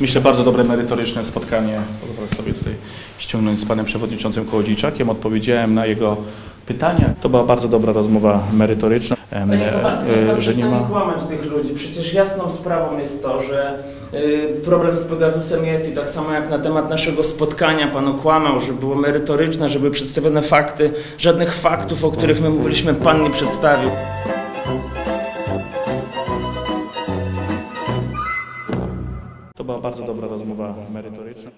myślę, bardzo dobre, merytoryczne spotkanie. Pozwolę sobie tutaj ściągnąć z panem przewodniczącym Kołodziejczakiem. Odpowiedziałem na jego pytania. To była bardzo dobra rozmowa merytoryczna, Panie Kowalski, e, pan że nie ma... kłamać tych ludzi. Przecież jasną sprawą jest to, że y, problem z Pegasusem jest i tak samo jak na temat naszego spotkania pan okłamał, że było merytoryczne, że były przedstawione fakty. Żadnych faktów, o których my mówiliśmy, pan nie przedstawił. Była bardzo dobra rozmowa merytoryczna.